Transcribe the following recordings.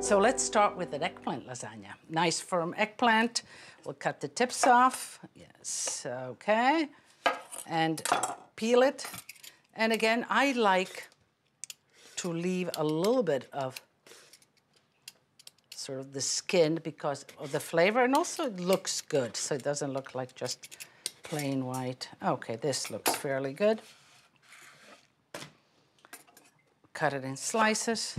So let's start with an eggplant lasagna. Nice firm eggplant. We'll cut the tips off. Yes, okay. And peel it. And again, I like to leave a little bit of sort of the skin because of the flavor and also it looks good so it doesn't look like just plain white. Okay, this looks fairly good. Cut it in slices.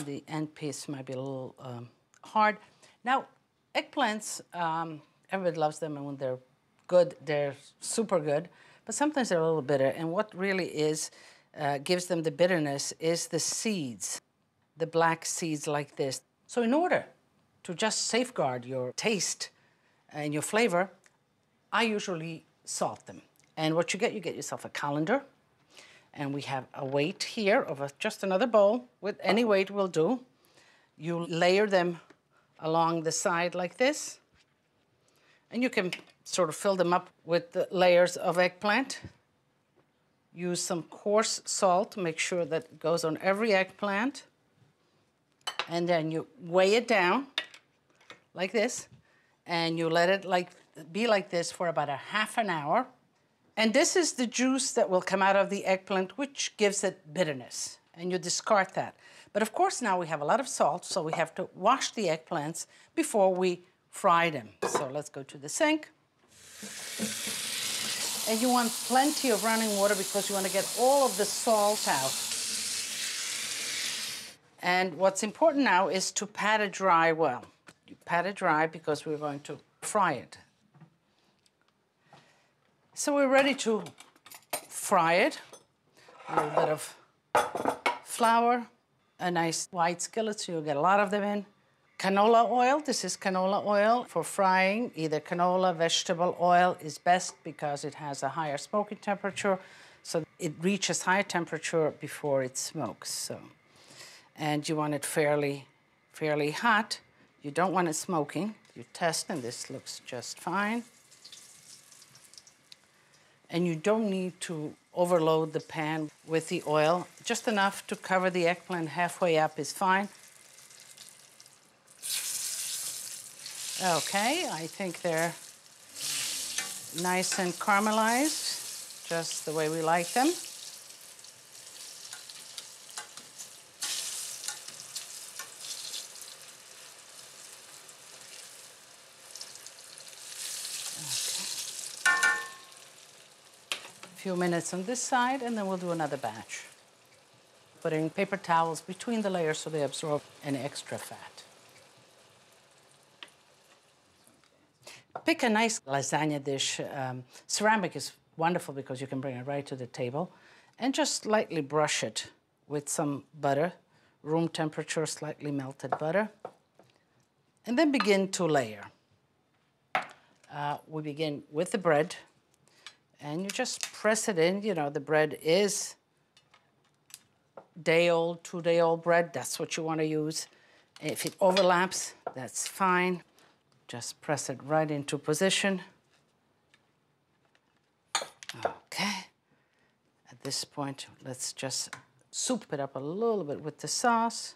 And the end piece might be a little um, hard. Now, eggplants, um, everybody loves them, and when they're good, they're super good. But sometimes they're a little bitter, and what really is uh, gives them the bitterness is the seeds, the black seeds like this. So in order to just safeguard your taste and your flavor, I usually salt them. And what you get, you get yourself a colander, and we have a weight here of a, just another bowl with any weight will do. You layer them along the side like this. And you can sort of fill them up with the layers of eggplant. Use some coarse salt, make sure that it goes on every eggplant. And then you weigh it down like this, and you let it like be like this for about a half an hour. And this is the juice that will come out of the eggplant, which gives it bitterness. And you discard that. But of course, now we have a lot of salt, so we have to wash the eggplants before we fry them. So let's go to the sink. And you want plenty of running water because you want to get all of the salt out. And what's important now is to pat it dry well. You pat it dry because we're going to fry it. So we're ready to fry it. A little bit of flour, a nice wide skillet so you'll get a lot of them in. Canola oil, this is canola oil for frying. Either canola, vegetable oil is best because it has a higher smoking temperature. So it reaches high temperature before it smokes. So, and you want it fairly, fairly hot. You don't want it smoking. You test and this looks just fine. And you don't need to overload the pan with the oil. Just enough to cover the eggplant halfway up is fine. Okay, I think they're nice and caramelized, just the way we like them. Few minutes on this side, and then we'll do another batch. Putting paper towels between the layers so they absorb any extra fat. Pick a nice lasagna dish. Um, ceramic is wonderful because you can bring it right to the table. And just lightly brush it with some butter, room temperature, slightly melted butter. And then begin to layer. Uh, we begin with the bread and you just press it in. You know, the bread is day old, two day old bread. That's what you want to use. If it overlaps, that's fine. Just press it right into position. Okay. At this point, let's just soup it up a little bit with the sauce.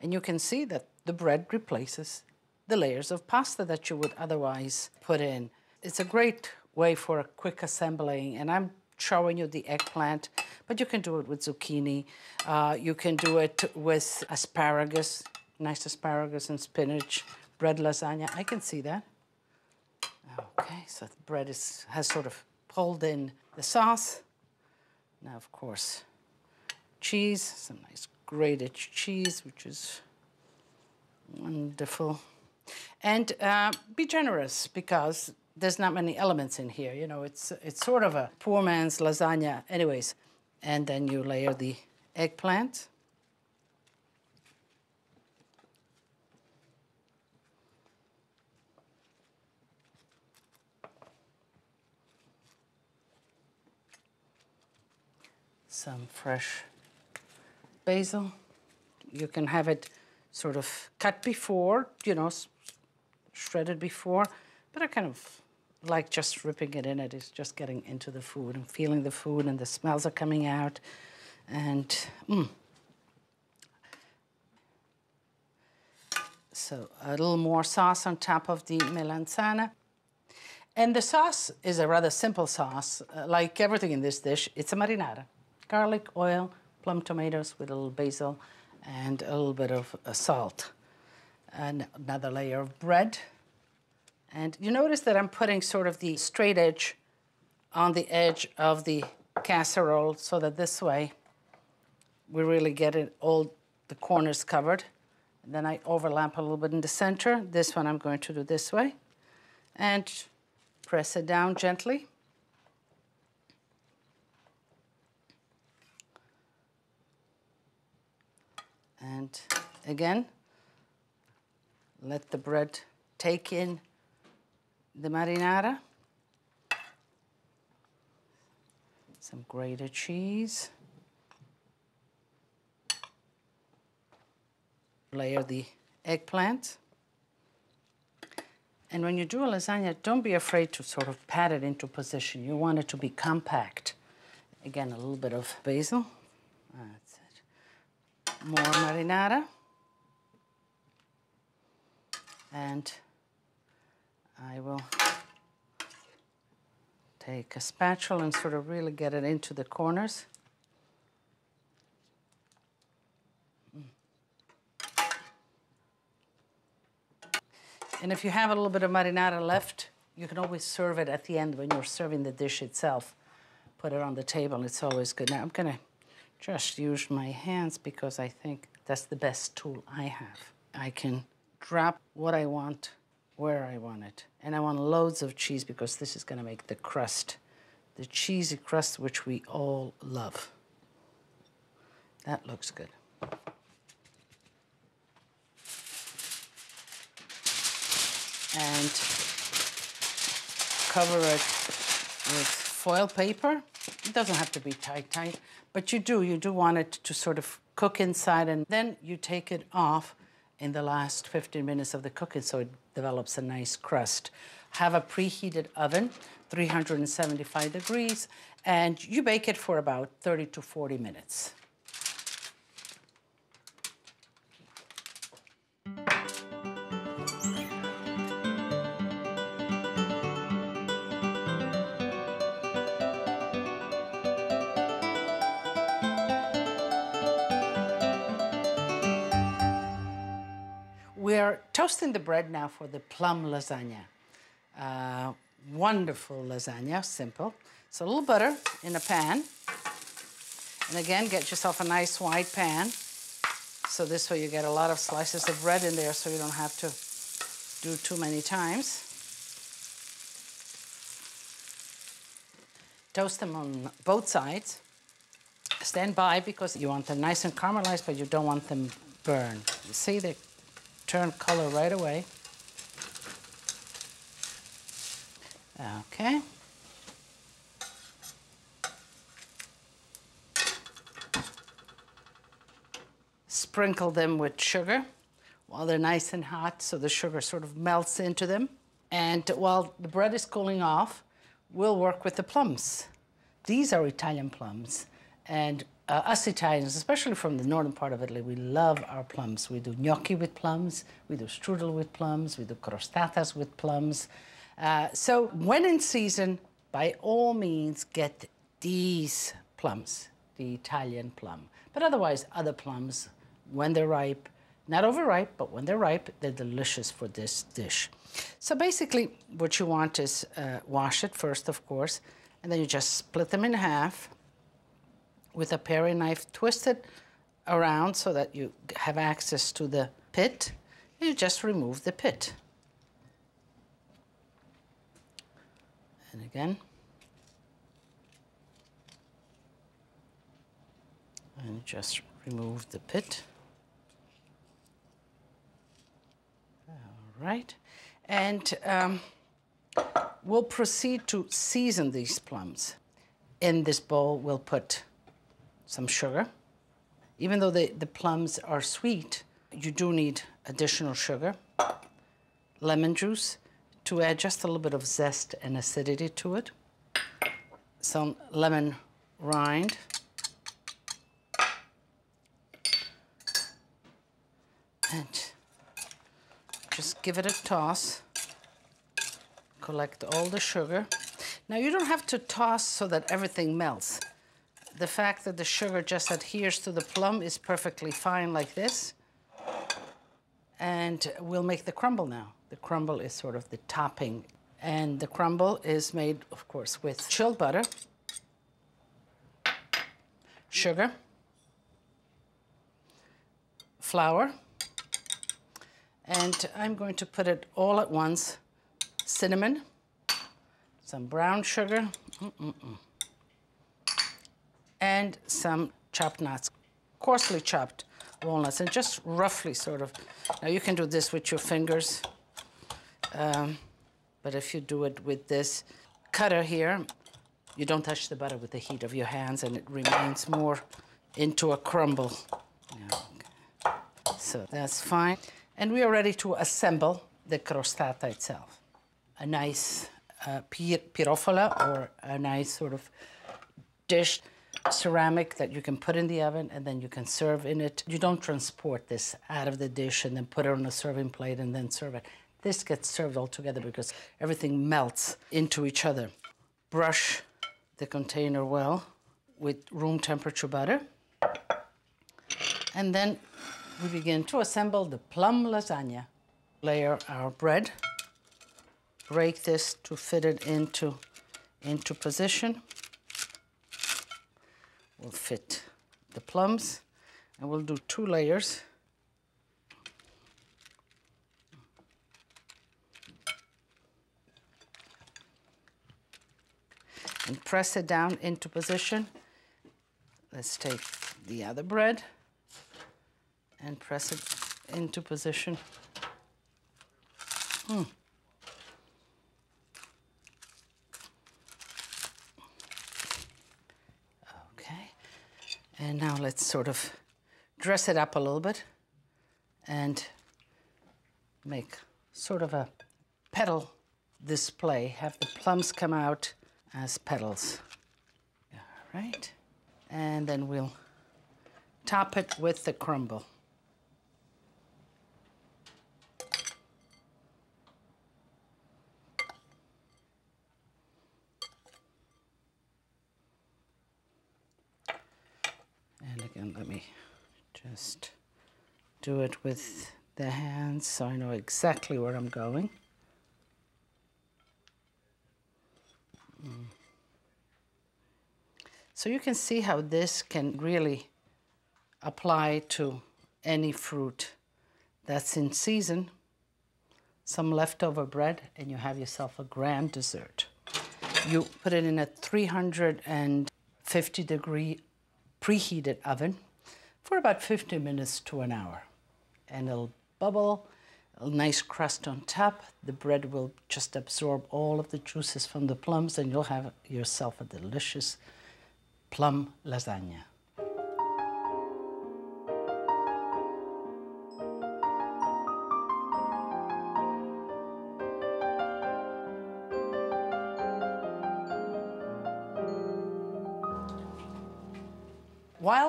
And you can see that the bread replaces the layers of pasta that you would otherwise put in. It's a great way for a quick assembling, and I'm showing you the eggplant, but you can do it with zucchini. Uh, you can do it with asparagus, nice asparagus and spinach, bread lasagna. I can see that. Okay, so the bread is, has sort of pulled in the sauce. Now, of course, cheese, some nice grated cheese, which is wonderful. And uh, be generous because there's not many elements in here. You know, it's, it's sort of a poor man's lasagna anyways. And then you layer the eggplant. Some fresh basil. You can have it sort of cut before, you know, shredded before, but I kind of like just ripping it in. It is just getting into the food and feeling the food, and the smells are coming out. And mm. so a little more sauce on top of the melanzana. And the sauce is a rather simple sauce. Uh, like everything in this dish, it's a marinara. Garlic, oil, plum tomatoes with a little basil and a little bit of uh, salt. And another layer of bread. And you notice that I'm putting sort of the straight edge on the edge of the casserole so that this way we really get it all the corners covered. And then I overlap a little bit in the center. This one I'm going to do this way. And press it down gently. And again, let the bread take in the marinara. Some grated cheese. Layer the eggplant. And when you do a lasagna, don't be afraid to sort of pat it into position. You want it to be compact. Again, a little bit of basil. That's. More marinara. And I will take a spatula and sort of really get it into the corners. And if you have a little bit of marinara left, you can always serve it at the end when you're serving the dish itself. Put it on the table, it's always good. Now I'm gonna just use my hands because I think that's the best tool I have. I can drop what I want where I want it. And I want loads of cheese because this is gonna make the crust, the cheesy crust which we all love. That looks good. and cover it with foil paper. It doesn't have to be tight, tight, but you do, you do want it to sort of cook inside and then you take it off in the last 15 minutes of the cooking so it develops a nice crust. Have a preheated oven, 375 degrees, and you bake it for about 30 to 40 minutes. Toasting the bread now for the plum lasagna. Uh, wonderful lasagna, simple. So a little butter in a pan. And again, get yourself a nice white pan. So this way you get a lot of slices of bread in there so you don't have to do too many times. Toast them on both sides. Stand by because you want them nice and caramelized, but you don't want them burned. You see, they turn color right away. Okay. Sprinkle them with sugar while they're nice and hot so the sugar sort of melts into them. And while the bread is cooling off, we'll work with the plums. These are Italian plums. And uh, us Italians, especially from the northern part of Italy, we love our plums. We do gnocchi with plums, we do strudel with plums, we do crostatas with plums. Uh, so when in season, by all means, get these plums, the Italian plum. But otherwise, other plums, when they're ripe, not overripe, but when they're ripe, they're delicious for this dish. So basically, what you want is uh, wash it first, of course, and then you just split them in half with a paring knife, twist it around so that you have access to the pit. You just remove the pit. And again. And just remove the pit. All right. And um, we'll proceed to season these plums. In this bowl, we'll put some sugar. Even though the, the plums are sweet, you do need additional sugar. Lemon juice to add just a little bit of zest and acidity to it. Some lemon rind. And just give it a toss. Collect all the sugar. Now you don't have to toss so that everything melts. The fact that the sugar just adheres to the plum is perfectly fine like this. And we'll make the crumble now. The crumble is sort of the topping. And the crumble is made, of course, with chilled butter, sugar, flour, and I'm going to put it all at once. Cinnamon, some brown sugar, mm -mm -mm, and some chopped nuts, coarsely chopped walnuts, and just roughly sort of. Now you can do this with your fingers, um, but if you do it with this cutter here, you don't touch the butter with the heat of your hands, and it remains more into a crumble. Yeah, okay. So that's fine. And we are ready to assemble the crostata itself. A nice uh, pirofila or a nice sort of dish, ceramic that you can put in the oven and then you can serve in it. You don't transport this out of the dish and then put it on a serving plate and then serve it. This gets served all together because everything melts into each other. Brush the container well with room temperature butter. And then we begin to assemble the plum lasagna. Layer our bread, break this to fit it into, into position. We'll fit the plums and we'll do two layers. And press it down into position. Let's take the other bread and press it into position. Hmm. Okay, and now let's sort of dress it up a little bit and make sort of a petal display. Have the plums come out as petals. All right, and then we'll top it with the crumble. Again, let me just do it with the hands so I know exactly where I'm going. Mm. So you can see how this can really apply to any fruit that's in season. Some leftover bread and you have yourself a grand dessert. You put it in a 350 degree preheated oven for about 15 minutes to an hour. And it'll bubble, a nice crust on top. The bread will just absorb all of the juices from the plums and you'll have yourself a delicious plum lasagna.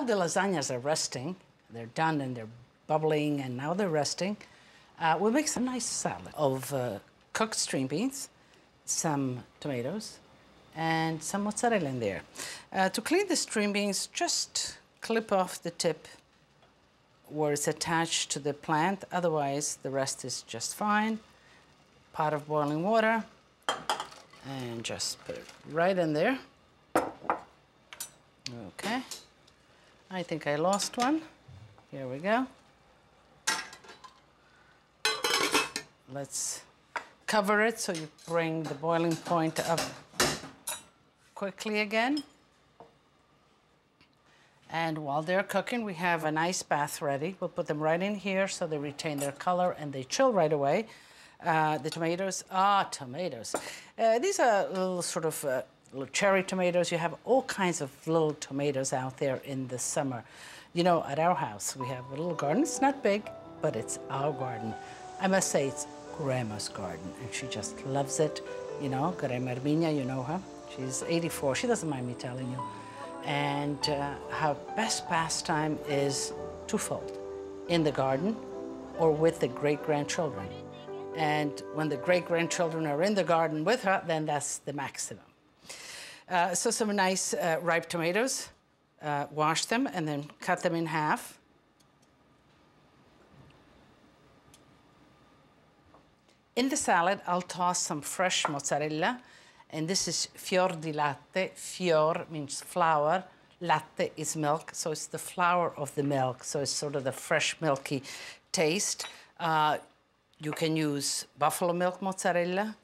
While the lasagnas are resting, they're done and they're bubbling and now they're resting, uh, we'll make some nice salad of uh, cooked string beans, some tomatoes, and some mozzarella in there. Uh, to clean the string beans, just clip off the tip where it's attached to the plant. Otherwise, the rest is just fine. Pot of boiling water, and just put it right in there. Okay. I think I lost one. Here we go. Let's cover it so you bring the boiling point up quickly again. And while they're cooking, we have an ice bath ready. We'll put them right in here so they retain their color and they chill right away. Uh, the tomatoes, ah, tomatoes. Uh, these are little sort of uh, little cherry tomatoes. You have all kinds of little tomatoes out there in the summer. You know, at our house, we have a little garden. It's not big, but it's our garden. I must say, it's grandma's garden, and she just loves it. You know, Grandma Erminia, you know her. She's 84. She doesn't mind me telling you. And uh, her best pastime is twofold in the garden or with the great grandchildren. And when the great grandchildren are in the garden with her, then that's the maximum. Uh, so, some nice uh, ripe tomatoes. Uh, wash them and then cut them in half. In the salad, I'll toss some fresh mozzarella, and this is fior di latte. Fior means flower, latte is milk, so it's the flower of the milk, so it's sort of the fresh, milky taste. Uh, you can use buffalo milk mozzarella,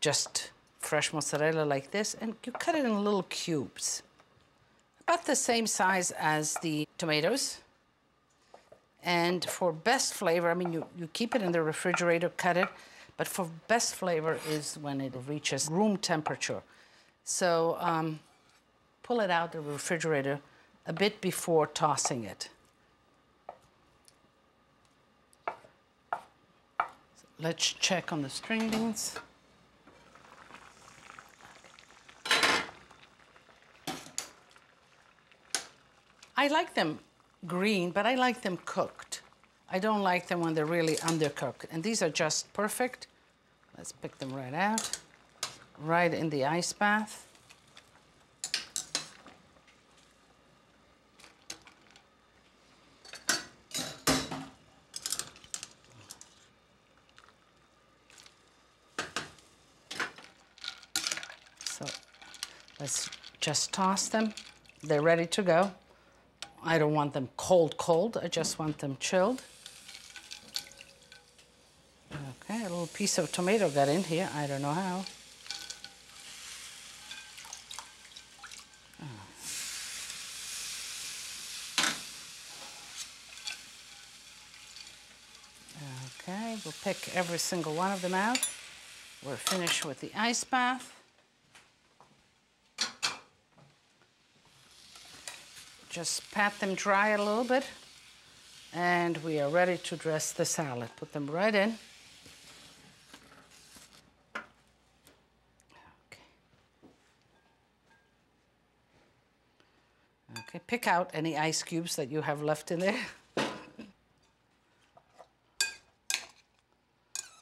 just fresh mozzarella like this, and you cut it in little cubes, about the same size as the tomatoes. And for best flavor, I mean, you, you keep it in the refrigerator, cut it, but for best flavor is when it reaches room temperature. So um, pull it out of the refrigerator a bit before tossing it. Let's check on the string beans. I like them green, but I like them cooked. I don't like them when they're really undercooked. And these are just perfect. Let's pick them right out. Right in the ice bath. So let's just toss them. They're ready to go. I don't want them cold, cold. I just want them chilled. Okay, a little piece of tomato got in here. I don't know how. Okay, we'll pick every single one of them out. We're finished with the ice bath. Just pat them dry a little bit. And we are ready to dress the salad. Put them right in. Okay. Okay, pick out any ice cubes that you have left in there.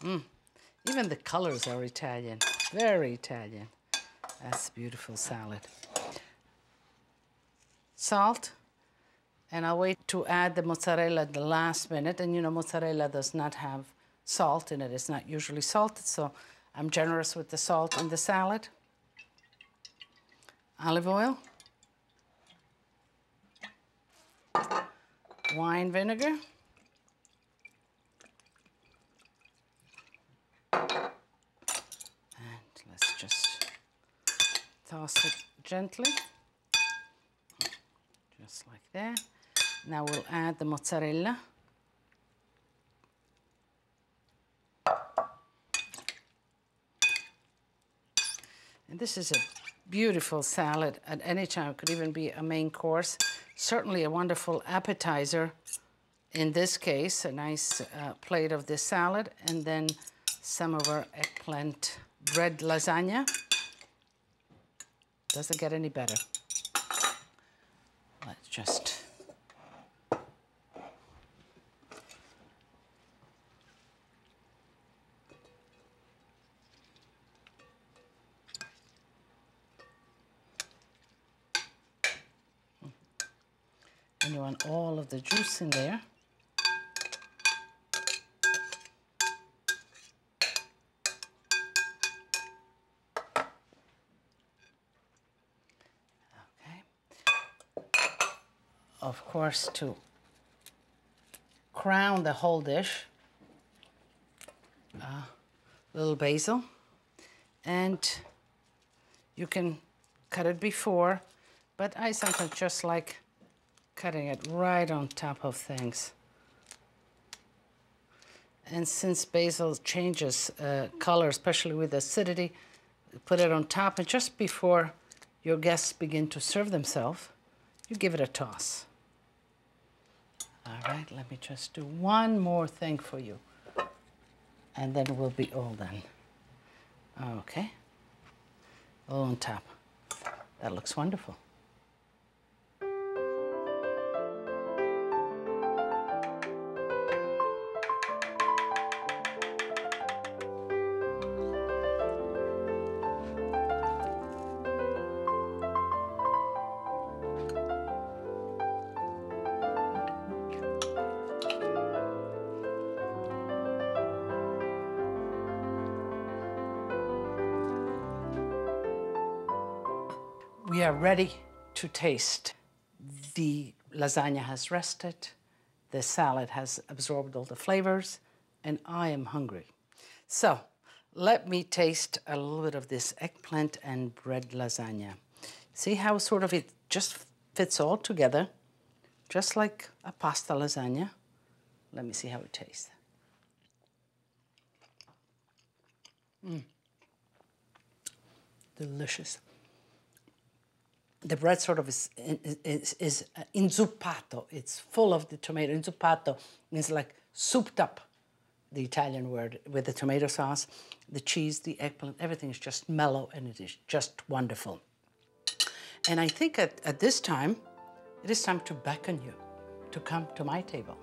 mm. Even the colors are Italian, very Italian. That's a beautiful salad salt, and I'll wait to add the mozzarella at the last minute. And you know, mozzarella does not have salt in it. It's not usually salted, so I'm generous with the salt in the salad. Olive oil. Wine vinegar. And let's just toss it gently just like that. Now we'll add the mozzarella. And this is a beautiful salad at any time. It could even be a main course. Certainly a wonderful appetizer. In this case, a nice uh, plate of this salad and then some of our eggplant bread lasagna. Doesn't get any better. Just and you want all of the juice in there. Of course, to crown the whole dish, a little basil, and you can cut it before, but I sometimes just like cutting it right on top of things. And since basil changes uh, color, especially with acidity, put it on top and just before your guests begin to serve themselves, you give it a toss. All right, let me just do one more thing for you. And then we'll be all done. Okay. All on top. That looks wonderful. We are ready to taste. The lasagna has rested, the salad has absorbed all the flavors, and I am hungry. So let me taste a little bit of this eggplant and bread lasagna. See how sort of it just fits all together, just like a pasta lasagna. Let me see how it tastes. Mm. Delicious the bread sort of is, is, is uh, inzuppato. It's full of the tomato. Inzuppato means like souped up, the Italian word, with the tomato sauce, the cheese, the eggplant, everything is just mellow and it is just wonderful. And I think at, at this time, it is time to beckon you to come to my table.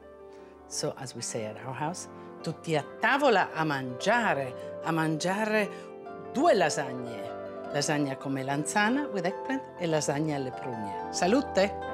So as we say at our house, tutti a tavola a mangiare, a mangiare due lasagne lasagna con melanzana with eggplant e lasagna alle prugne. Salute!